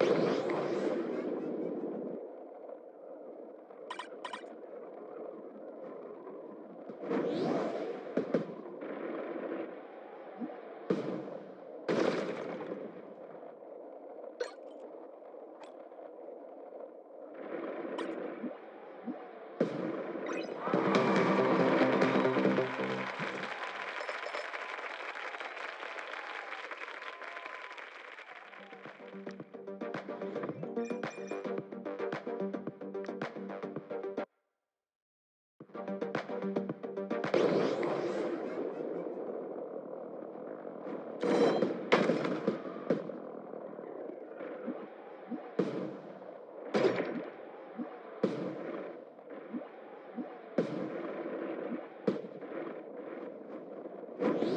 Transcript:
何? You